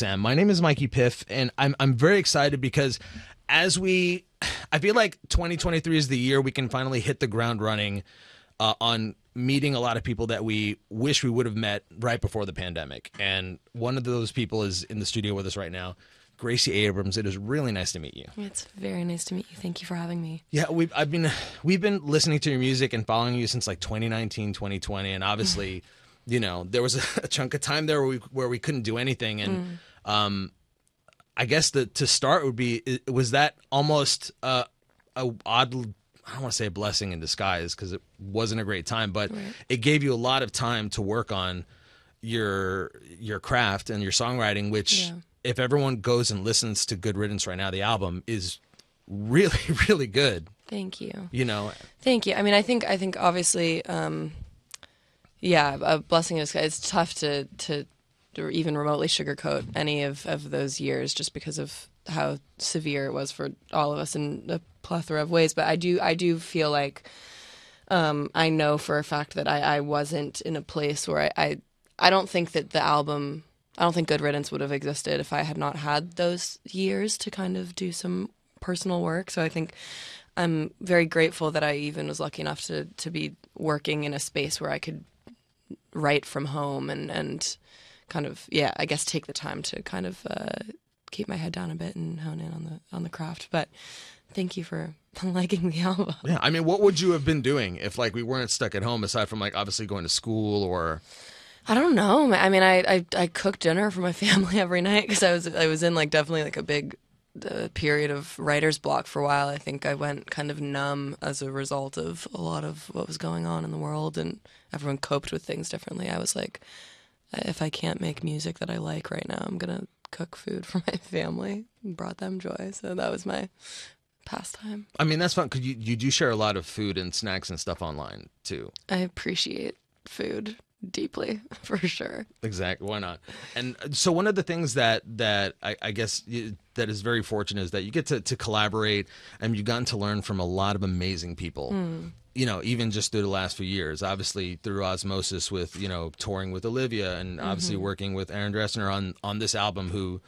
Sam. My name is Mikey Piff, and I'm I'm very excited because as we, I feel like 2023 is the year we can finally hit the ground running uh, on meeting a lot of people that we wish we would have met right before the pandemic. And one of those people is in the studio with us right now. Gracie Abrams, it is really nice to meet you. It's very nice to meet you. Thank you for having me. Yeah, we've I've been we've been listening to your music and following you since like 2019, 2020, and obviously, you know, there was a, a chunk of time there where we where we couldn't do anything, and um, I guess the to start would be was that almost uh, a odd. I don't want to say a blessing in disguise because it wasn't a great time, but it gave you a lot of time to work on your your craft and your songwriting, which Yeah. if everyone goes and listens to Good Riddance right now, the album is really, really good. Thank you. You know, Thank you. I mean, I think I think obviously, um, yeah, a blessing is it's tough to to to even remotely sugarcoat any of of those years just because of how severe it was for all of us in a plethora of ways. But I do I do feel like um, I know for a fact that I, I wasn't in a place where I, I I don't think that the album I don't think Good Riddance would have existed if I had not had those years to kind of do some personal work. So I think I'm very grateful that I even was lucky enough to to be working in a space where I could write from home and and kind of yeah I guess take the time to kind of uh, keep my head down a bit and hone in on the on the craft. But thank you for liking the album. yeah. I mean, what would you have been doing if like we weren't stuck at home aside from like obviously going to school or I don't know. I mean, I I, I cooked dinner for my family every night because I was I was in like definitely like a big uh, period of writer's block for a while. I think I went kind of numb as a result of a lot of what was going on in the world, and everyone coped with things differently. I was like, if I can't make music that I like right now, I'm gonna cook food for my family and brought them joy. So that was my pastime. I mean, that's fun because you you do share a lot of food and snacks and stuff online too. I appreciate food deeply for sure. Exactly. Why not? And uh, so one of the things that that I, I guess you, that is very fortunate is that you get to, to collaborate and you've gotten to learn from a lot of amazing people. You know, even just through the last few years, obviously through osmosis with you know touring with Olivia and obviously working with Aaron Dessner on on this album, who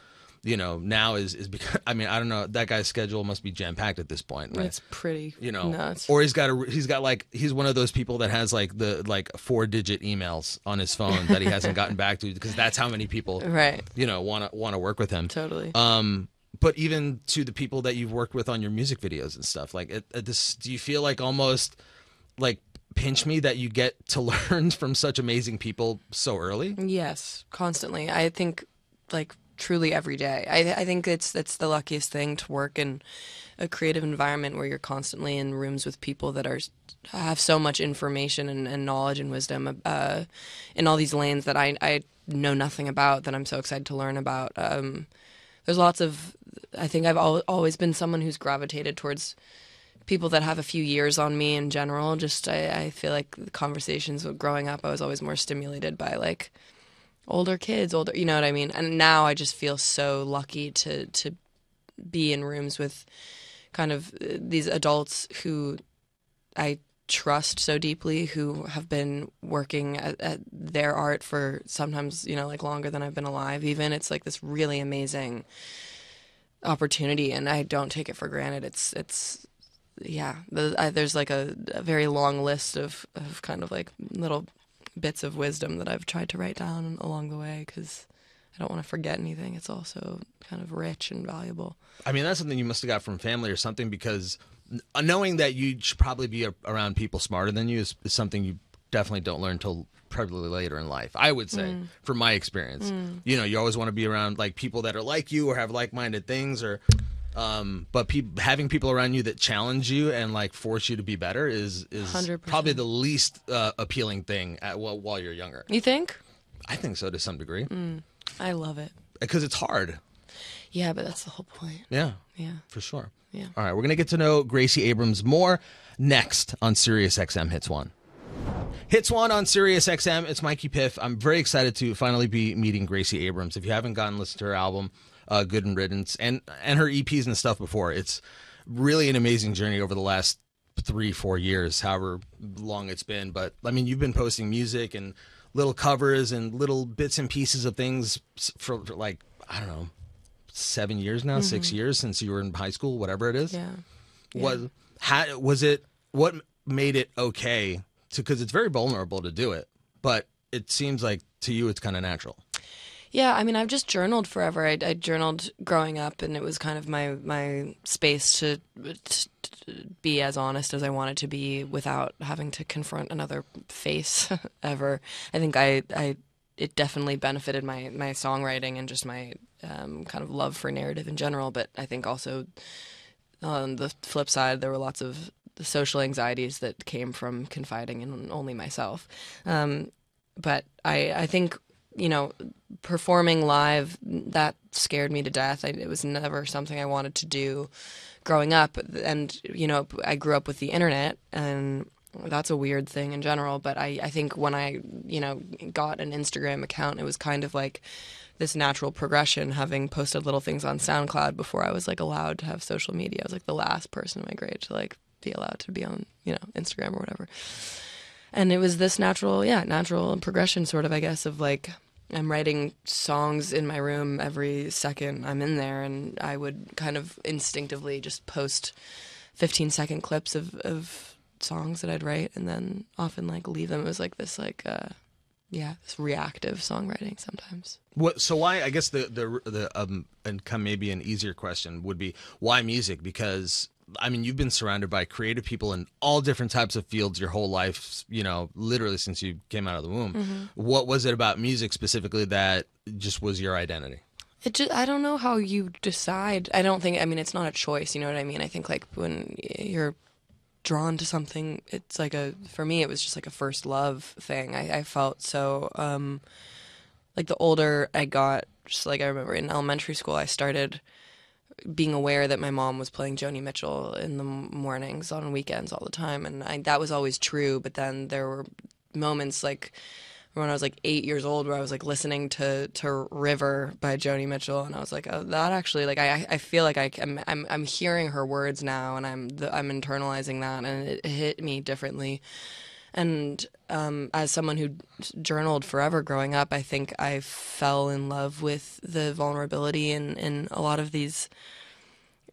you know now is is because I mean I don't know that guy's schedule must be jam packed at this point. Right? It's pretty, you know nuts. or he's got a he's got like he's one of those people that has like the like four digit emails on his phone that he hasn't gotten back to because that's how many people right. you know want to want to work with him Totally. um but even to the people that you've worked with on your music videos and stuff like at, at this do you feel like almost like pinch me that you get to learn from such amazing people so early Yes, constantly. I think like truly every day. I I think it's it's the luckiest thing to work in a creative environment where you're constantly in rooms with people that are have so much information and, and knowledge and wisdom uh, in all these lanes that I I know nothing about that I'm so excited to learn about. Um, there's lots of I think I've al- always been someone who's gravitated towards people that have a few years on me in general. Just I, I feel like the conversations growing up, I was always more stimulated by like older kids, older, you know what I mean. And now I just feel so lucky to to be in rooms with kind of uh, these adults who I trust so deeply, who have been working at, at their art for sometimes you know like longer than I've been alive. Even it's like this really amazing opportunity, and I don't take it for granted. It's it's yeah, there's like a, a very long list of, of kind of like little bits of wisdom that I've tried to write down along the way because I don't want to forget anything. It's also kind of rich and valuable. I mean, that's something you must have got from family or something because uh, knowing that you should probably be around people smarter than you is, is something you definitely don't learn until probably later in life. I would say, mm. from my experience, mm. you know, you always want to be around like people that are like you or have like-minded things or. Um, but peop having people around you that challenge you and like force you to be better is is 100%. probably the least uh, appealing thing at, while, while you're younger. You think? I think so to some degree I love it. because it's hard. Yeah, but that's the whole point. Yeah. Yeah. for sure. Yeah. All right, we're gonna get to know Gracie Abrams more next on Sirius XM Hits One. Hits One on Sirius XM. It's Mikey Piff. I'm very excited to finally be meeting Gracie Abrams. If you haven't gotten to listen to her album, uh, Good and Riddance, and and her EPs and stuff before, it's really an amazing journey over the last three, four years, however long it's been. But I mean, you've been posting music and little covers and little bits and pieces of things for, for like I don't know, seven years now, six years since you were in high school, whatever it is. Yeah. Was ha, was it what made it okay to because it's very vulnerable to do it, but it seems like to you it's kind of natural. Yeah, I mean, I've just journaled forever. I, I journaled growing up, and it was kind of my my space to, to be as honest as I wanted to be without having to confront another face ever. I think I I it definitely benefited my my songwriting and just my um, kind of love for narrative in general. But I think also on the flip side, there were lots of social anxieties that came from confiding in only myself. Um, but I I think you know performing live that scared me to death. I, it was never something I wanted to do growing up, and you know I grew up with the internet and. That's a weird thing in general, but I, I think when I, you know, got an Instagram account, it was kind of like this natural progression having posted little things on SoundCloud before I was like allowed to have social media. I was like the last person in my grade to like be allowed to be on, you know, Instagram or whatever. And it was this natural, yeah, natural progression sort of, I guess, of like I'm writing songs in my room every second I'm in there and I would kind of instinctively just post 15 second clips of, of songs that I'd write and then often like leave them. It was like this like uh yeah, this reactive songwriting sometimes. What? So why? I guess the the the um and come maybe an easier question would be why music? Because I mean, you've been surrounded by creative people in all different types of fields your whole life. You know, literally since you came out of the womb. Mm-hmm. What was it about music specifically that just was your identity? It just, I don't know how you decide. I don't think, I mean, it's not a choice, you know what I mean? I think like when you're drawn to something, it's like a, for me, it was just like a first love thing. I, I felt so, um, like the older I got, just like I remember in elementary school, I started being aware that my mom was playing Joni Mitchell in the mornings on weekends all the time, and I, that was always true. But then there were moments like when I was like eight years old where I was like listening to to River by Joni Mitchell, and I was like, oh, that actually like I I feel like I am I'm I'm hearing her words now, and I'm the, I'm internalizing that, and it hit me differently. And um, as someone who journaled forever growing up, I think I fell in love with the vulnerability in, in a lot of these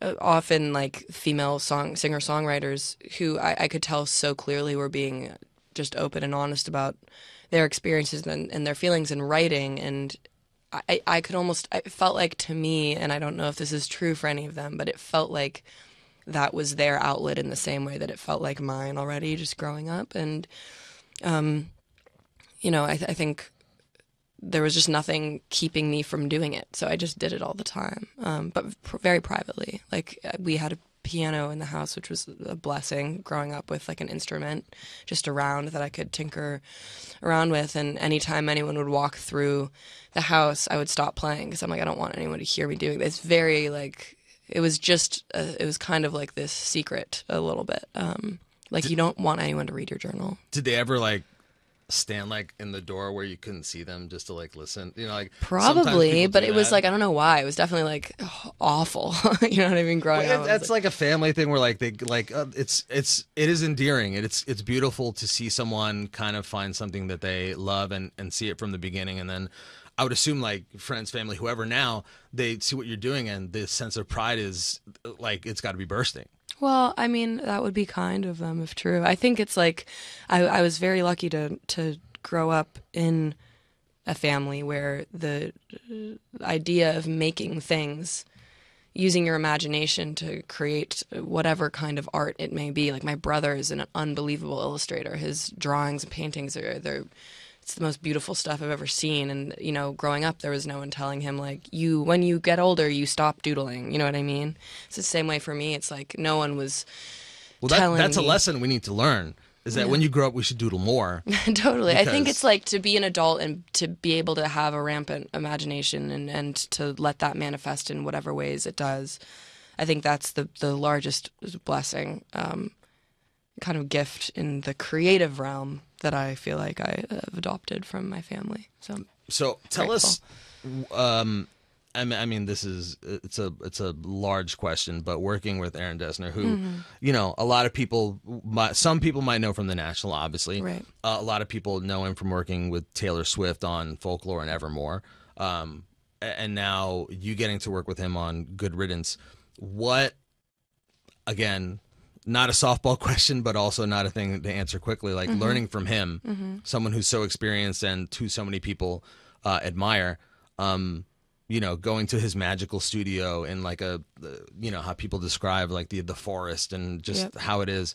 uh, often like female song singer songwriters who I, I could tell so clearly were being just open and honest about their experiences and, and their feelings in writing. And I, I could almost I felt like to me and I don't know if this is true for any of them but it felt like that was their outlet in the same way that it felt like mine already just growing up. And um you know I, th- I think there was just nothing keeping me from doing it. So I just did it all the time um but pr- very privately. Like uh, we had a piano in the house which was a blessing growing up with like an instrument just around that I could tinker around with. And anytime anyone would walk through the house I would stop playing because I'm like I don't want anyone to hear me doing this. Very like it was just uh, it was kind of like this secret a little bit. Um like you don't want anyone to read your journal. Did they ever like stand like in the door where you couldn't see them just to like listen? You know, like probably but it was like i don't know why. It was definitely like awful. You know what i mean? Growing Well, up it- that's like a family thing where like they like uh, it's it's it is endearing. It's it's beautiful to see someone kind of find something that they love and and see it from the beginning and then I would assume like friends, family, whoever now they see what you're doing and the sense of pride is like it's got to be bursting. Well, I mean, that would be kind of them if true. I think it's like I, I was very lucky to to grow up in a family where the uh, idea of making things using your imagination to create whatever kind of art it may be. Like my brother is an unbelievable illustrator. His drawings and paintings are they're it's the most beautiful stuff I've ever seen. And you know, growing up, there was no one telling him like, "You, when you get older, you stop doodling." You know what I mean? It's the same way for me. It's like no one was Well, that, that's a lesson we need to learn. Is that when you grow up, we should doodle more. totally. I think it's like to be an adult and to be able to have a rampant imagination and, and to let that manifest in whatever ways it does. I think that's the, the largest blessing, um, kind of gift in the creative realm that I feel like I have adopted from my family. So So tell us, um, I mean, I mean, this is it's a it's a large question, but working with Aaron Dessner, who, Mm-hmm. you know, a lot of people, might, some people might know from the National, obviously. Right. Uh, a lot of people know him from working with Taylor Swift on Folklore and Evermore. Um, and now you getting to work with him on Good Riddance. What again? Not a softball question, but also not a thing to answer quickly. Like learning from him, someone who's so experienced and who so many people uh, admire. Um, you know, going to his magical studio in like a, you know, how people describe like the the forest and just Yep. how it is.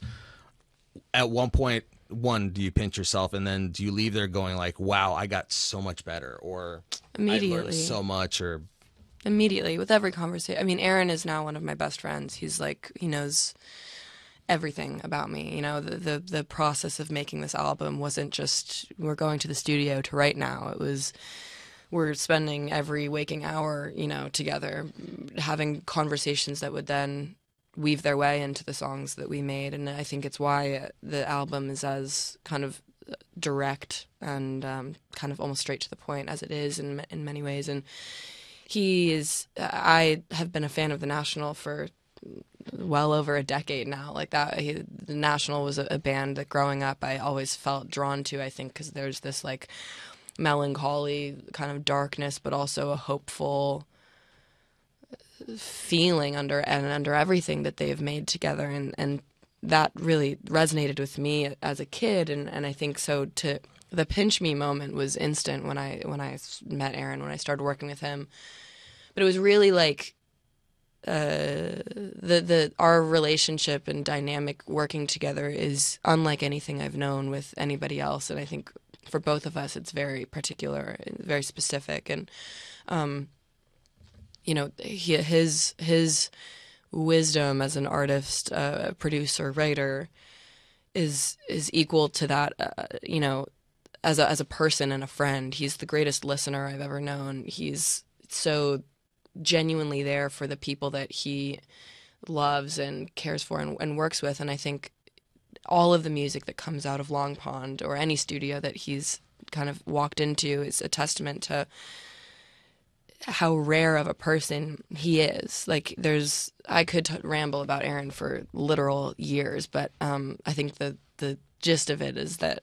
At one point, one, do you pinch yourself, and then do you leave there going like, "Wow, I got so much better," or I learned Immediately. so much, or immediately with every conversation. I mean, Aaron is now one of my best friends. He's like he knows everything about me. You know, the the the process of making this album wasn't just we're going to the studio to write now. It was we're spending every waking hour, you know, together, having conversations that would then weave their way into the songs that we made. And I think it's why the album is as kind of direct and um, kind of almost straight to the point as it is in in many ways. And he is. I have been a fan of the National for well over a decade now. Like that, he, the National was a, a band that growing up I always felt drawn to. I think because there's this like melancholy kind of darkness, but also a hopeful uh, feeling under and under everything that they've made together, and and that really resonated with me as a kid, and and I think so to. The pinch me moment was instant when I when I met Aaron when I started working with him, but it was really like uh, the the our relationship and dynamic working together is unlike anything I've known with anybody else, and I think for both of us it's very particular, very specific, and um, you know he, his his wisdom as an artist, uh, producer, writer is is equal to that. Uh, you know, as a as a person and a friend, he's the greatest listener I've ever known. He's so genuinely there for the people that he loves and cares for and, and works with. And I think all of the music that comes out of Long Pond or any studio that he's kind of walked into is a testament to how rare of a person he is. Like there's, I could t- ramble about Aaron for literal years, but um, I think the the gist of it is that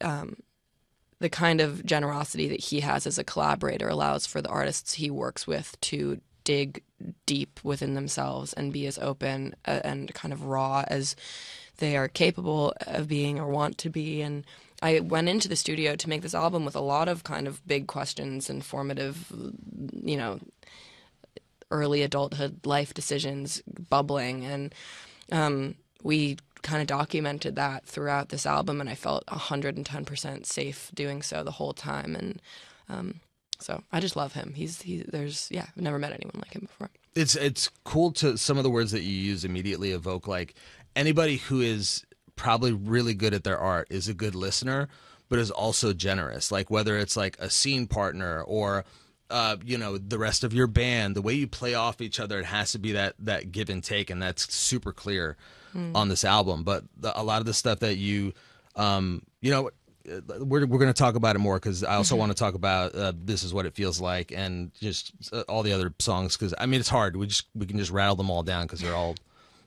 um, the kind of generosity that he has as a collaborator allows for the artists he works with to dig deep within themselves and be as open uh, and kind of raw as they are capable of being or want to be. And I went into the studio to make this album with a lot of kind of big questions and formative you know early adulthood life decisions bubbling. And um, we kind of documented that throughout this album and I felt 110% safe doing so the whole time and um, so I just love him. He's he there's yeah I've never met anyone like him before. It's it's cool to some of the words that you use immediately evoke like anybody who is probably really good at their art is a good listener but is also generous. Like whether it's like a scene partner or uh, you know the rest of your band the way you play off each other it has to be that that give and take and that's super clear on this album. But the, a lot of the stuff that you um you know we're, we're going to talk about it more because I also want to talk about uh, this is what it feels like and just uh, all the other songs because I mean it's hard. We just we can just rattle them all down because they're all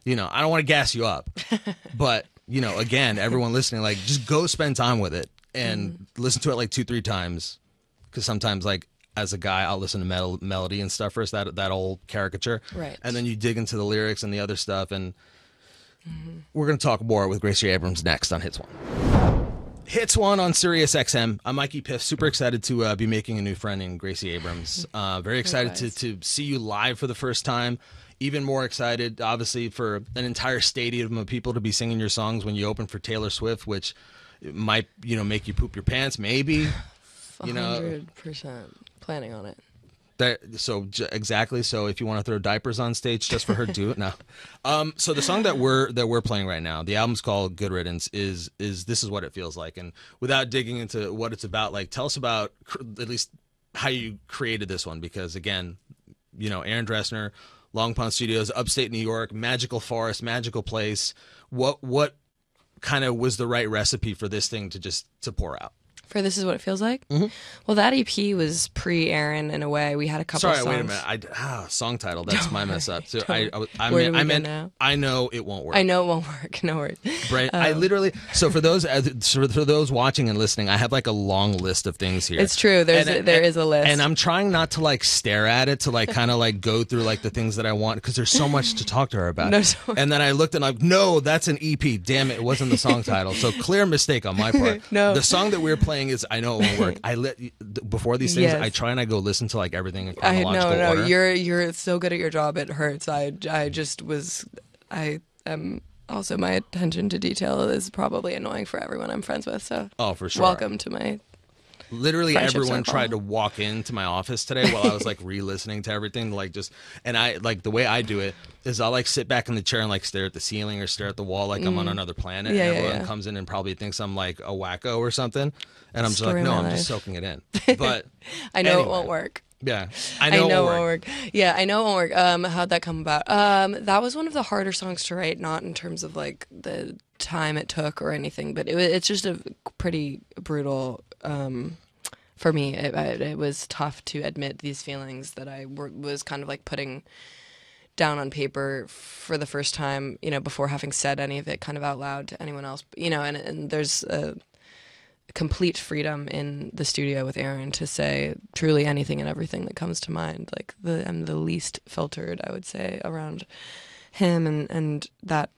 you know I don't want to gas you up. But you know again everyone listening like just go spend time with it and listen to it like two three times because sometimes like as a guy I'll listen to mel- melody and stuff first that that old caricature Right. and then you dig into the lyrics and the other stuff and we're going to talk more with Gracie Abrams next on Hits One. Hits One on Sirius XM. I'm Mikey Piff. Super excited to uh, be making a new friend in Gracie Abrams. Uh, very excited to, to see you live for the first time. Even more excited, obviously, for an entire stadium of people to be singing your songs when you open for Taylor Swift, which might you know make you poop your pants, maybe. You know, 100% planning on it that so j- exactly. So if you want to throw diapers on stage just for her, do it now. Um, so the song that we're that we're playing right now, the album's called "Good Riddance." Is is this is what it feels like? And without digging into what it's about, like tell us about cr- at least how you created this one, because again, you know, Aaron Dessner, Long Pond Studios, upstate New York, magical forest, magical place. What what kind of was the right recipe for this thing to just to pour out? For this is what it feels like. Mm-hmm. Well, that EP was pre-Aaron in a way. We had a couple. Sorry, songs. wait a minute. I ah, song title. That's my mess up. So I, I, worry. I, mean, I meant now? I know it won't work. I know it won't work. No worries. Right. I literally. So for those so for those watching and listening, I have like a long list of things here. It's true. There's And- a, there and- is a list. and I'm trying not to like stare at it to like kind of like go through like the things that I want because there's so much to talk to her about. No, sorry. and then I looked and I'm like, no, that's an EP. Damn it, it wasn't the song title. So clear mistake on my part. No. the song that we are playing is I know it won't work. I let before these things, Yes. I try and I go listen to like everything in I chronological no no. order. You're you're so good at your job. It hurts. I I just was. I am also my attention to detail is probably annoying for everyone I'm friends with. So oh, for sure. welcome to my. Literally everyone circle. tried to walk into my office today while I was like re-listening to everything like just and I like the way I do it is I'll like sit back in the chair and like stare at the ceiling or stare at the wall like I'm on another planet Mm. Yeah, and yeah, everyone yeah. comes in and probably thinks I'm like a wacko or something and I'm just Story like no I'm just soaking it in but I know Anyway. it won't work. yeah I know, I know it won't work. work. Yeah, I know it won't work. Um, how'd that come about? Um, that was one of the harder songs to write, not in terms of like the time it took or anything, but it, it's just a pretty brutal. Um, for me, it, it, was tough to admit these feelings that I were, was kind of like putting down on paper for the first time, you know, before having said any of it kind of out loud to anyone else. You know, and, and there's a complete freedom in the studio with Aaron to say truly anything and everything that comes to mind. Like the I'm the least filtered, I would say, around him and, and that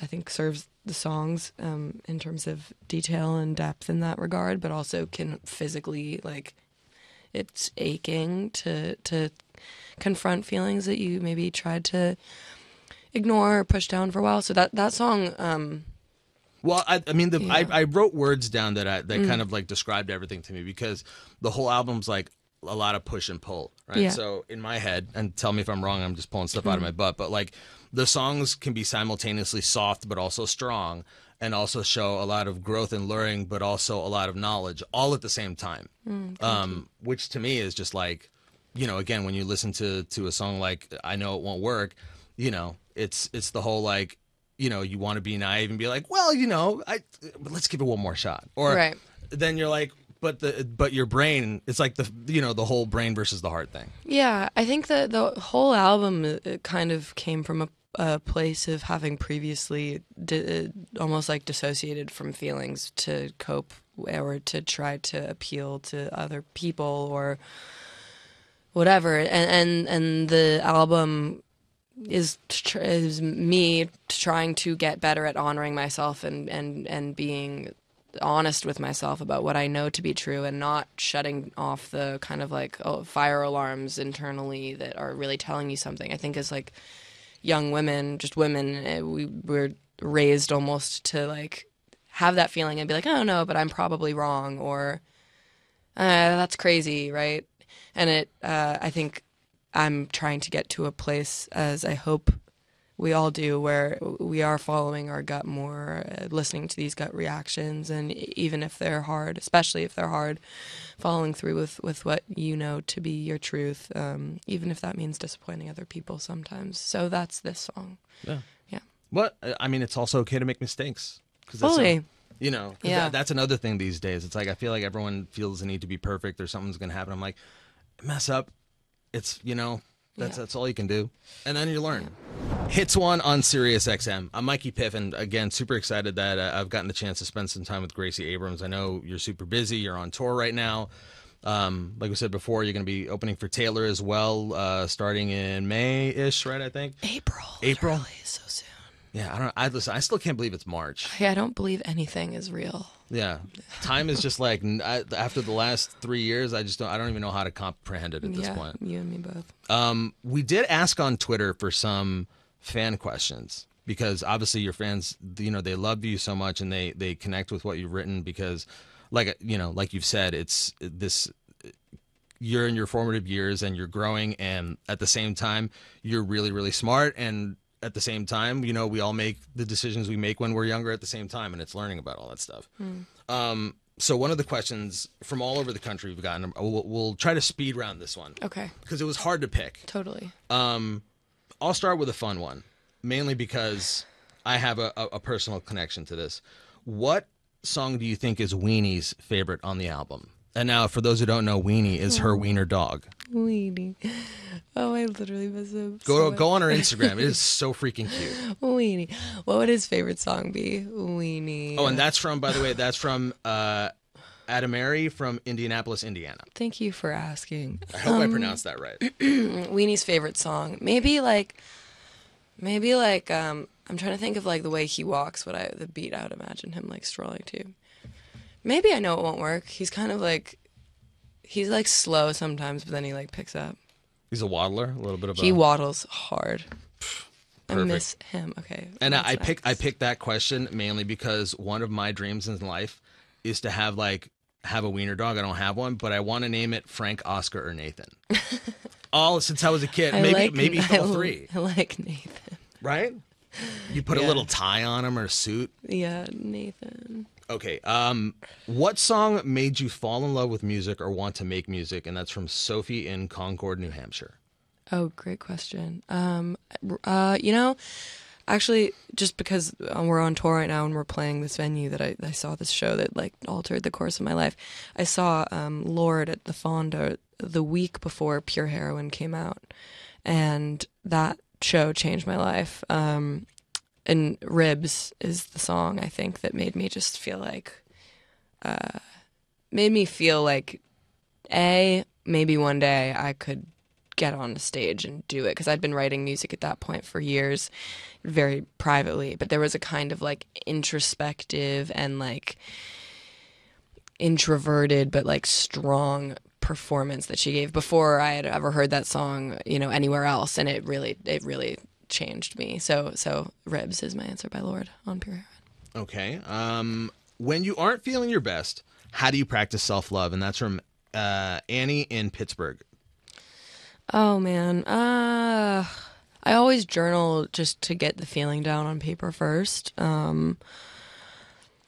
I think serves the songs um, in terms of detail and depth in that regard, but also can physically like it's aching to to confront feelings that you maybe tried to ignore or push down for a while. So that that song, um, Well, I, I mean, the, I, Yeah. Mm. I wrote words down that I, that kind of like described everything to me because the whole album's like a lot of push and pull, right? Yeah. Mm-hmm. So in my head, and tell me if I'm wrong, I'm just pulling stuff out of my butt, but like the songs can be simultaneously soft but also strong, and also show a lot of growth and learning, but also a lot of knowledge, all at the same time. Mm, um, which to me is just like, you know, again, when you listen to to a song like "I Know It Won't Work," you know, it's it's the whole like, you know, you want to be naive and be like, well, you know, I but let's give it one more shot, or Right. then you're like, but the but your brain, it's like the you know the whole brain versus the heart thing. Yeah, I think that the whole album it kind of came from a, a place of having previously di- uh, almost like dissociated from feelings to cope or to try to appeal to other people or whatever. And and and the album is tr- is me trying to get better at honoring myself and and and being honest with myself about what I know to be true and not shutting off the kind of like oh, fire alarms internally that are really telling you something. I think is like young women, just women, eh, we were raised almost to like have that feeling and be like, oh no, but I'm probably wrong or uh, that's crazy, right? And it, uh, I think I'm trying to get to a place as I hope we all do where we are following our gut more, uh, listening to these gut reactions, and even if they're hard, especially if they're hard, following through with, with what you know to be your truth, um, even if that means disappointing other people sometimes. So that's this song. Yeah. Yeah. Uh, I mean, it's also okay to make mistakes. 'cause Fully. a- you know, Yeah. that- that's another thing these days. It's like I feel like everyone feels the need to be perfect or something's gonna happen. I'm like, mess up. It's you know, that's Yeah. that's all you can do, and then you learn. Hits one on Sirius XM. I'm Mikey Piffin. Again, super excited that uh, I've gotten the chance to spend some time with Gracie Abrams. I know you're super busy. You're on tour right now. Um, like we said before, you're going to be opening for Taylor as well, uh, starting in May ish, right? I think. April. April? literally, so soon. Yeah, I don't. I listen. I still can't believe it's March. Yeah, I don't believe anything is real. Yeah, time is just like I, after the last three years, I just don't. I don't even know how to comprehend it at this yeah, point. you and me both. Um, we did ask on Twitter for some fan questions because obviously your fans, you know, they love you so much and they they connect with what you've written because, like you know, like you've said, it's this. You're in your formative years and you're growing, and at the same time, you're really, really smart. And at the same time, you know, we all make the decisions we make when we're younger at the same time, and it's learning about all that stuff. Um, so one of the questions from all over the country we've gotten, we'll, we'll try to speed round this one Okay, because it was hard to pick. totally. Um, I'll start with a fun one, mainly because I have a, a, a personal connection to this. What song do you think is Weenie's favorite on the album? And now, for those who don't know, Weenie is her wiener dog. Weenie. Oh, I literally miss him. Go so go on her Instagram. It is so freaking cute. Weenie. What would his favorite song be? Weenie. Oh, and that's from, by the way, that's from uh, Adamari from Indianapolis, Indiana. Thank you for asking. I hope I pronounced that right. Weenie's favorite song. Maybe like, maybe like, um, I'm trying to think of like the way he walks. What I the beat I would imagine him like strolling to. Maybe I know it won't work. He's kind of like, he's like slow sometimes, but then he like picks up. He's a waddler, a little bit of a. He waddles hard. I miss him. Okay. And I, I pick I picked that question mainly because one of my dreams in life is to have like have a wiener dog. I don't have one, but I want to name it Frank, Oscar, or Nathan. All since I was a kid. I maybe like, maybe I, all three. I like Nathan. Right? You put a little tie on him or a suit. Yeah, Nathan. Okay. Um, what song made you fall in love with music or want to make music? And that's from Sophie in Concord, New Hampshire. Oh, great question. Um, uh, you know, actually, just because uh, we're on tour right now and we're playing this venue that I, I saw this show that like altered the course of my life. I saw um, Lorde at the Fonda the week before Pure Heroin came out, and that show changed my life. Um, and Ribs is the song I think that made me just feel like, uh, made me feel like, a maybe one day I could get on a stage and do it because I'd been writing music at that point for years, very privately. But there was a kind of like introspective and like introverted but like strong performance that she gave before I had ever heard that song, you know, anywhere else, and it really, it really changed me. So, so Ribs is my answer by Lorde on Pure Heroin. Okay. Um, when you aren't feeling your best, how do you practice self love? And that's from uh, Annie in Pittsburgh. Oh man, uh, I always journal just to get the feeling down on paper first. Um,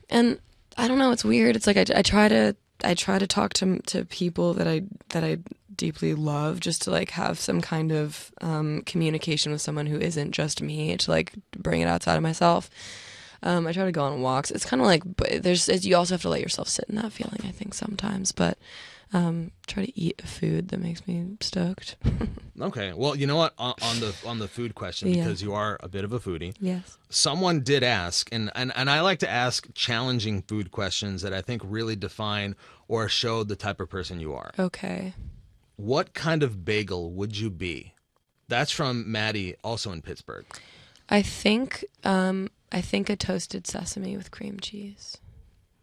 and I don't know, it's weird. It's like I, I try to I try to talk to to people that I that I deeply love just to like have some kind of um, communication with someone who isn't just me to like bring it outside of myself. Um, I try to go on walks. It's kind of like, but there's you also have to let yourself sit in that feeling. I think sometimes, but um, try to eat food that makes me stoked. Okay. Well, you know what? On, on the on the food question, Yeah. because you are a bit of a foodie, yes. someone did ask, and, and and I like to ask challenging food questions that I think really define or show the type of person you are. Okay. What kind of bagel would you be? That's from Maddie, also in Pittsburgh. I think um, I think a toasted sesame with cream cheese.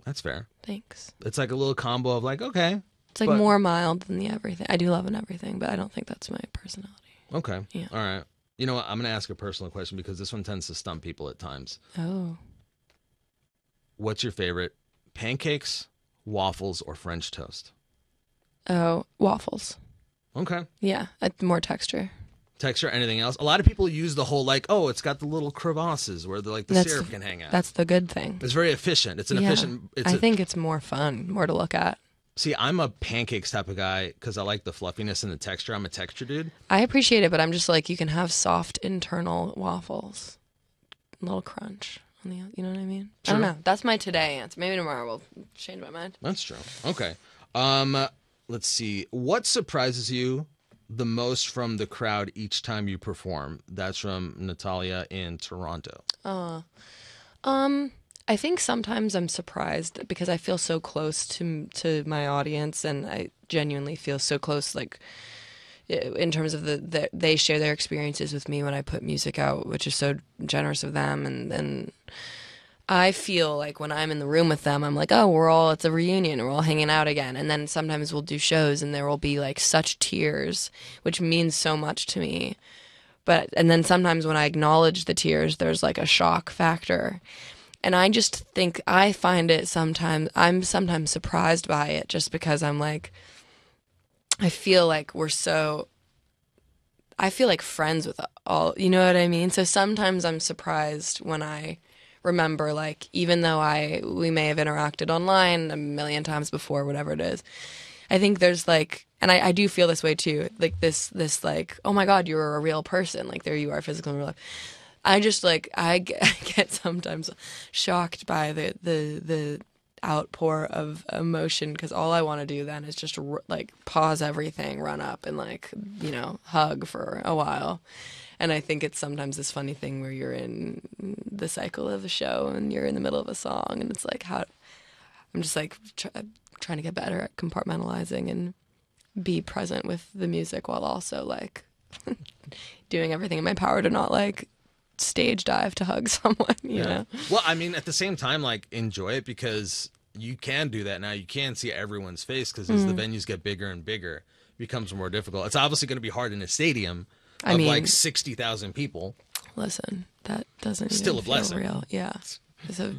That's fair. Thanks. It's like a little combo of like, okay, It's like But- more mild than the everything. I do love an everything, but I don't think that's my personality. okay, Yeah. all right. You know what? I'm gonna ask a personal question because this one tends to stump people at times. Oh. What's your favorite? Pancakes, waffles, or French toast? Oh, waffles. Okay. Yeah, more texture. Texture, anything else? A lot of people use the whole like, oh, it's got the little crevasses where the like the That's- syrup can hang out. That's the good thing. It's very efficient. It's an Yeah. efficient. It's I a, think it's more fun, more to look at. see, I'm a pancakes type of guy because I like the fluffiness and the texture. I'm a texture dude. I appreciate it, but I'm just like you can have soft internal waffles, a little crunch on the. You know what I mean? I don't know. That's my today answer. Maybe tomorrow we'll change my mind. That's true. Okay. Um, let's see. What surprises you the most from the crowd each time you perform? That's from Natalia in Toronto. Uh, um, I think sometimes I'm surprised because I feel so close to to my audience, and I genuinely feel so close, like in terms of the, the they share their experiences with me when I put music out, which is so generous of them, and and I feel like when I'm in the room with them, I'm like, oh, we're all it's a reunion, we're all hanging out again, and then sometimes we'll do shows, and there will be like such tears, which means so much to me. But and then sometimes when i acknowledge the tears there's like a shock factor. And i just think i find it sometimes i'm sometimes surprised by it just because i'm like i feel like we're so i feel like friends with all you know what i mean? So sometimes i'm surprised when i remember like even though i we may have interacted online a million times before whatever it is I think there's like, and I, I do feel this way too. Like this, this like, oh my God, you're a real person. Like there you are, physical in real life. I just like I get, sometimes shocked by the the the outpour of emotion because all I want to do then is just like pause everything, run up and like, you know, hug for a while. And I think it's sometimes this funny thing where you're in the cycle of a show and you're in the middle of a song and it's like how I'm just like try, trying to get better at compartmentalizing and be present with the music while also like doing everything in my power to not like stage dive to hug someone, you know. Well, I mean, at the same time, like enjoy it because you can do that now. You can see everyone's face because as the Mm. venues get bigger and bigger, it becomes more difficult. It's obviously going to be hard in a stadium I of mean- like sixty thousand people. Listen, that doesn't Still a blessing. real. Yeah. It's a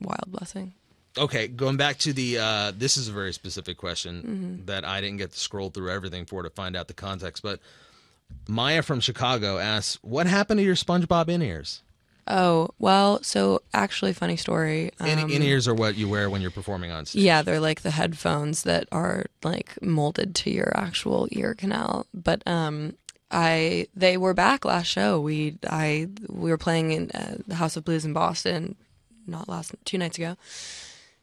wild blessing. Okay, going back to the uh, this is a very specific question Mm-hmm. that I didn't get to scroll through everything for to find out the context, but Maya from Chicago asks, "What happened to your SpongeBob in ears? Oh, well, so actually funny story. Um, in ears are what you wear when you're performing on stage. Yeah, they're like the headphones that are like molded to your actual ear canal. But um I they were back last show. We I we were playing in uh, the House of Blues in Boston not last two nights ago.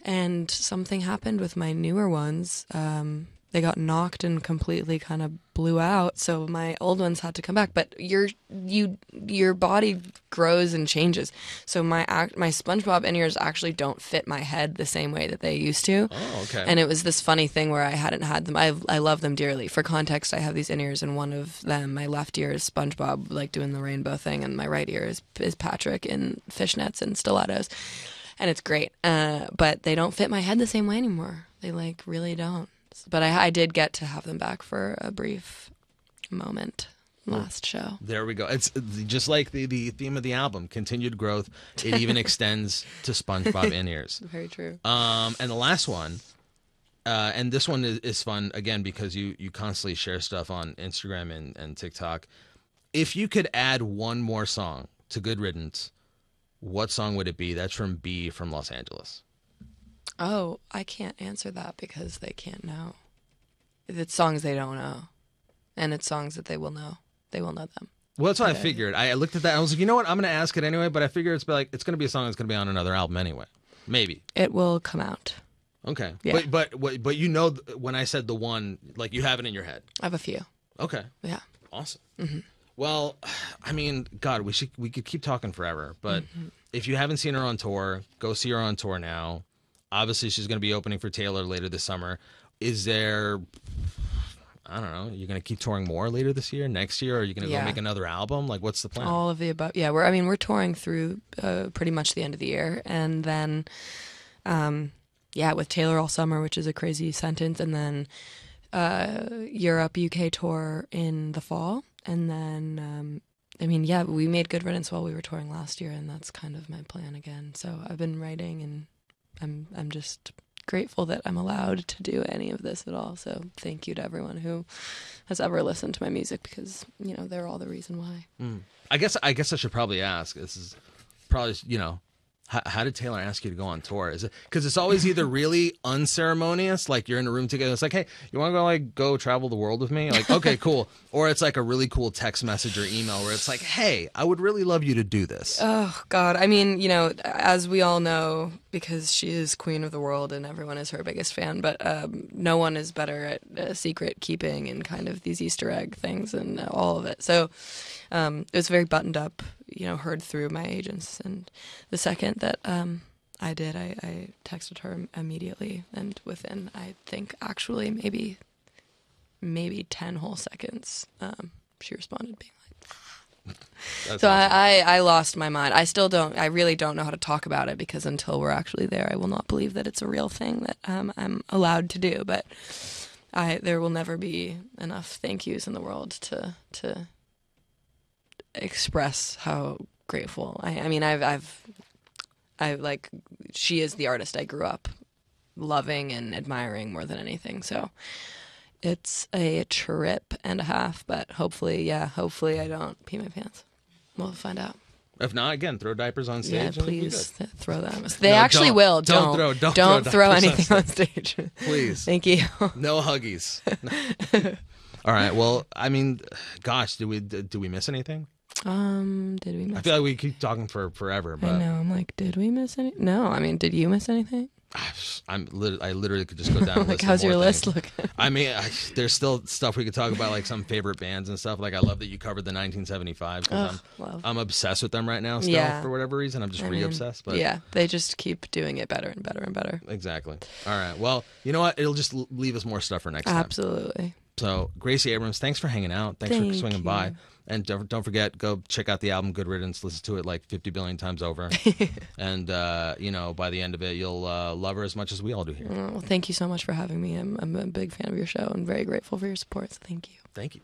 And something happened with my newer ones. Um they got knocked and completely kind of blew out. So my old ones had to come back. But your you your body grows and changes. So my act my SpongeBob in ears actually don't fit my head the same way that they used to. Oh, okay. And it was this funny thing where I hadn't had them. I I love them dearly. For context, I have these in ears, and one of them, my left ear is SpongeBob, like doing the rainbow thing, and my right ear is is Patrick in fishnets and stilettos, and it's great. Uh, but they don't fit my head the same way anymore. They like really don't. But I I did get to have them back for a brief moment last show. There we go. It's just like the, the theme of the album, continued growth. It even extends to SpongeBob in ears. Very true. Um, and the last one, uh, and this one is, is fun again because you you constantly share stuff on Instagram and, and TikTok. If you could add one more song to Good Riddance, what song would it be? That's from B from Los Angeles. Oh, I can't answer that because they can't know. It's songs they don't know, and it's songs that they will know. They will know them. Well, that's what I figured. I, looked at that. and I was like, you know what? I'm going to ask it anyway. But I figure it's be like it's going to be a song that's going to be on another album anyway. Maybe. It will come out. Okay. Yeah. But but but but you know when I said the one, like you have it in your head. I have a few. Okay. Yeah. Awesome. Mm-hmm. Well, I mean, God, we should we could keep talking forever, but mm-hmm. if you haven't seen her on tour, go see her on tour now. Obviously, she's going to be opening for Taylor later this summer. Is there? I don't know. You're going to keep touring more later this year, next year, or are you going to Yeah. go make another album? Like, what's the plan? All of the above. Yeah, we're. I mean, we're touring through uh, pretty much the end of the year, and then, um, yeah, with Taylor all summer, which is a crazy sentence, and then uh, Europe, UK tour in the fall, and then. Um, I mean, yeah, we made Good Riddance while we were touring last year, and that's kind of my plan again. So I've been writing, and I'm I'm just grateful that I'm allowed to do any of this at all. So thank you to everyone who has ever listened to my music because you know they're all the reason why. Hmm. I guess I guess I should probably ask. This is probably you know, how, how did Taylor ask you to go on tour? Is it because it's always either really unceremonious, like you're in a room together, it's like, hey, you want to go like go travel the world with me? Like, okay, cool. Or it's like a really cool text message or email where it's like, hey, I would really love you to do this. Oh God! I mean, you know, as we all know, because she is queen of the world and everyone is her biggest fan. But um, no one is better at uh, secret keeping and kind of these Easter egg things and all of it. So um, it was very buttoned up. You know, heard through my agents. And the second that um, I did, I, I texted her immediately, and within I think actually maybe maybe ten whole seconds, um, she responded being. That's So awesome. I, I, I lost my mind. I still don't. I really don't know how to talk about it because until we're actually there, I will not believe that it's a real thing that um, I'm allowed to do. But I there will never be enough thank yous in the world to to express how grateful I. I mean, I've I've I like she is the artist I grew up loving and admiring more than anything. So it's a trip and a half, but hopefully, yeah, hopefully I don't pee my pants. We'll find out. if not, again, throw diapers on stage. Yeah, and it'll be please th- throw them. They No, actually don't. will. Don't Don't throw- don't don't throw throw diapers on anything on stage. Please. Thank you. No huggies. All right. Well, I mean, gosh, do we do we miss anything? Um, did we I miss? feel like we keep talking for forever, I but know. I'm like, did we miss any? No. I mean, did you miss anything? I'm lit- I literally could just go down. like, list how's your list things. looking? I mean, I, there's still stuff we could talk about, like some favorite bands and stuff. Like I love that you covered the 1975 because Ugh, I'm love. I'm obsessed with them right now. Still, Yeah. for whatever reason, I'm just I re-obsessed. But yeah, they just keep doing it better and better and better. exactly. All right. Well, you know what? It'll just leave us more stuff for next time. Absolutely. So, Gracie Abrams, thanks for hanging out. Thanks for Thank swinging by. And don't, don't forget, go check out the album Good Riddance. Listen to it like 50 billion times over. and, uh, you know, by the end of it, you'll uh, love her as much as we all do here. Well, thank you so much for having me. I'm, I'm a big fan of your show and very grateful for your support. So thank you. Thank you.